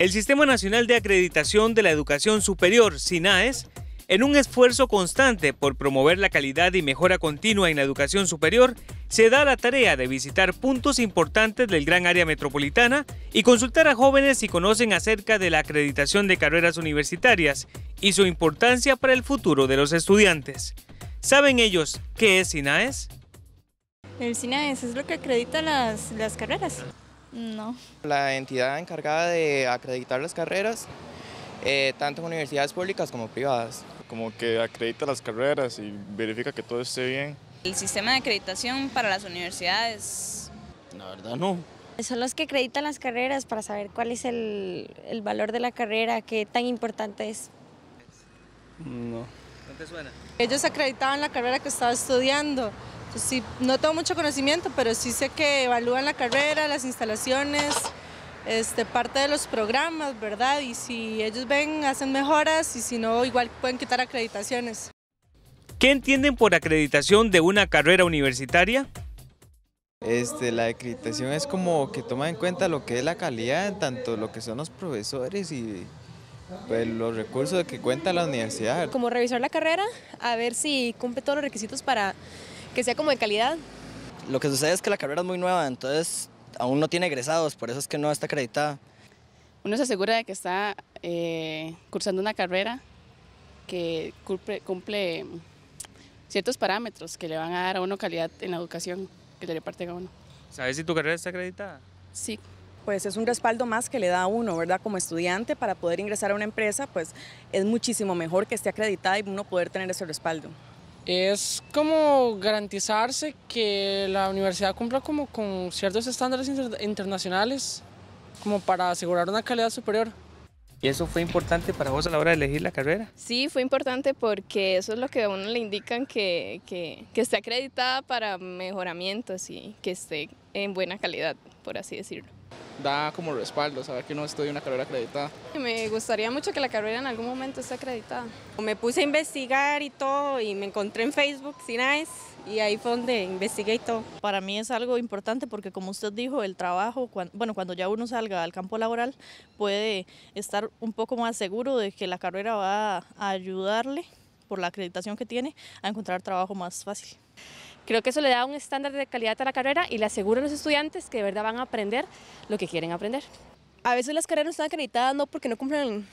El Sistema Nacional de Acreditación de la Educación Superior, SINAES, en un esfuerzo constante por promover la calidad y mejora continua en la educación superior, se da la tarea de visitar puntos importantes del gran área metropolitana y consultar a jóvenes si conocen acerca de la acreditación de carreras universitarias y su importancia para el futuro de los estudiantes. ¿Saben ellos qué es SINAES? El SINAES es lo que acredita las, carreras. No. La entidad encargada de acreditar las carreras, eh, tanto en universidades públicas como privadas. Como que acredita las carreras y verifica que todo esté bien. El sistema de acreditación para las universidades. La verdad no. Son los que acreditan las carreras para saber cuál es el, el valor de la carrera, qué tan importante es. No. ¿No te suena? Ellos acreditaban la carrera que estaba estudiando. Entonces, sí, no tengo mucho conocimiento, pero sí sé que evalúan la carrera, las instalaciones, este, parte de los programas, ¿verdad? Y si ellos ven, hacen mejoras y si no, igual pueden quitar acreditaciones. ¿Qué entienden por acreditación de una carrera universitaria? Este, la acreditación es como que toma en cuenta lo que es la calidad, tanto lo que son los profesores y pues, los recursos que cuenta la universidad. Como revisar la carrera, a ver si cumple todos los requisitos para que sea como de calidad. Lo que sucede es que la carrera es muy nueva, entonces aún no tiene egresados, por eso es que no está acreditada. Uno se asegura de que está eh, cursando una carrera que cumple, cumple ciertos parámetros que le van a dar a uno calidad en la educación que le reparten a uno. ¿Sabes si tu carrera está acreditada? Sí. Pues es un respaldo más que le da a uno, ¿verdad? Como estudiante para poder ingresar a una empresa, pues es muchísimo mejor que esté acreditada y uno poder tener ese respaldo. Es como garantizarse que la universidad cumpla como con ciertos estándares inter internacionales como para asegurar una calidad superior. ¿Y eso fue importante para vos a la hora de elegir la carrera? Sí, fue importante porque eso es lo que a uno le indican que, que, que esté acreditada para mejoramientos y que esté en buena calidad, por así decirlo. Da como respaldo saber que uno estudia una carrera acreditada. Me gustaría mucho que la carrera en algún momento esté acreditada. Me puse a investigar y todo y me encontré en Facebook, SINAES, y ahí fue donde investigué y todo. Para mí es algo importante porque como usted dijo, el trabajo, cuando, bueno, cuando ya uno salga al campo laboral puede estar un poco más seguro de que la carrera va a ayudarle por la acreditación que tiene a encontrar trabajo más fácil. Creo que eso le da un estándar de calidad a la carrera y le asegura a los estudiantes que de verdad van a aprender lo que quieren aprender. A veces las carreras no están acreditadas no porque no cumplan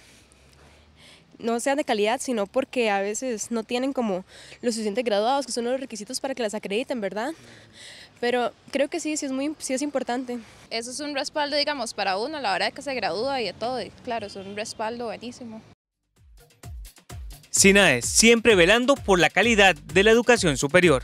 no sean de calidad, sino porque a veces no tienen como los suficientes graduados, que son los requisitos para que las acrediten, ¿verdad? Pero creo que sí, sí es, muy, sí es importante. Eso es un respaldo, digamos, para uno a la hora de que se gradúa y de todo. Y claro, es un respaldo buenísimo. SINAES, siempre velando por la calidad de la educación superior.